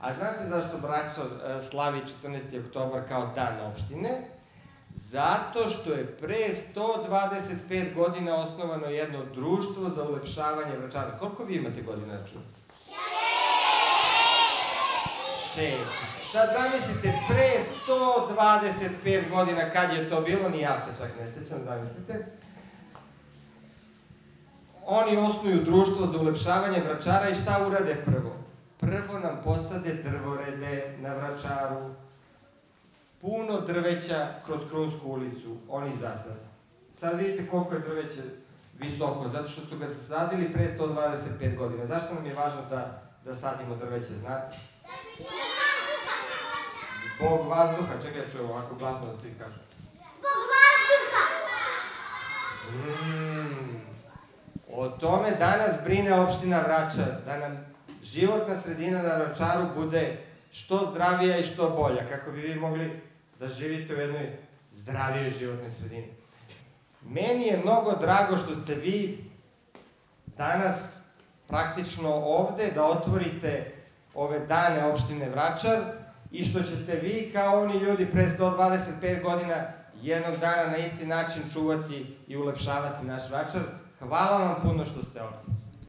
A znate zašto Vračar e, slavi 14. oktobar kao dan opštine? Zato što je pre 125 godina osnovano jedno društvo za ulepšavanje Vračara. Koliko vi imate godina računa? Šest. Sad zamislite, pre 125 godina, kad je to bilo, ni ja se čak ne sećam, zamislite. Oni osnuju društvo za ulepšavanje Vračara i šta urade prvo? Prvo nam posade drvorede na Puno drveća kroz Krunsku ulicu, oni zasade. Sad vidite koliko je drveće visoko, zato što su ga zasadili pre 125 godina. Zašto nam je važno da, da sadimo drveće, znate? Zbog vazduha, čekaj, čujem ovako glasno da svi kažu. Zbog vazduha. Mm, o tome danas brine opština Vračar, da nam životna sredina na Vračaru bude što zdravija i što bolja, kako bi vi mogli da živite u jednoj zdravijoj životnoj sredini. Meni je mnogo drago što ste vi danas praktično ovde da otvorite ove dane opštine Vračar i što ćete vi kao oni ljudi pre 125 godina jednog dana na isti način čuvati i ulepšavati naš Vračar. Hvala vam puno što ste ovde.